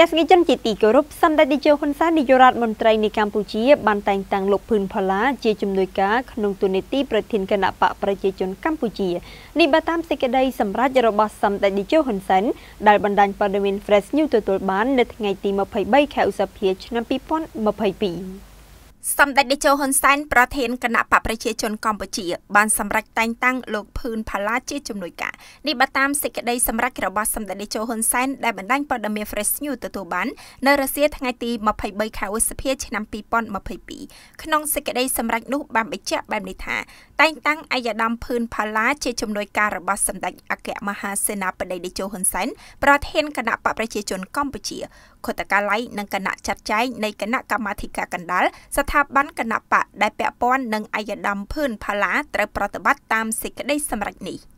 ទេសនិកជនជាទីគោរពសម្ដេចតេជោហ៊ុនសែននាយករដ្ឋមន្ត្រីនៃកម្ពុជាបានតែងតាំងលោកភឿនផល្លាជាជំនួយការក្នុងទូនីតិប្រធានគណៈបកប្រជាជនកម្ពុជានេះបើតាមសេចក្តីសម្រេចរបស់សម្ដេចតេជោហ៊ុនសែនដែលបណ្ដាញព័ត៌មាន Fresh News ទទួលបាននៅថ្ងៃទី23ខែឧសភាឆ្នាំ2022 សម្ដេចតេជោហ៊ុនសែនប្រធានគណៈបកប្រជាជនកម្ពុជាបានសម្រេចតែងតាំងលោកភឿនផាឡាជាជំនួយការនេះបើតាមសេចក្តីសម្រេចរបស់សម្ដេចតេជោហ៊ុនសែនដែលបណ្ដាញព័ត៌មាន Fresh News ទទួលបាននៅរសៀលថ្ងៃទី23ខែឧសភាឆ្នាំ2022ក្នុងសេចក្តីសម្រេចនោះបានបញ្ជាក់បែបនេះថាតែងតាំងអាយដាមភឿនផាឡាជាជំនួយការរបស់សម្ដេចអគ្គមហាសេនាបតីតេជោហ៊ុនសែនប្រធានគណៈបកប្រជាជនកម្ពុជា ខុទ្ទកាល័យនិងគណៈចាត់ចែងនៃគណៈកម្មាធិការកណ្ដាលស្ថាប័នគណៈបកដែលពាក់ព័ន្ធនឹងអាយដាមភឿនផាឡាត្រូវប្រតិបត្តិតាមសេចក្តីសម្រេចនេះ។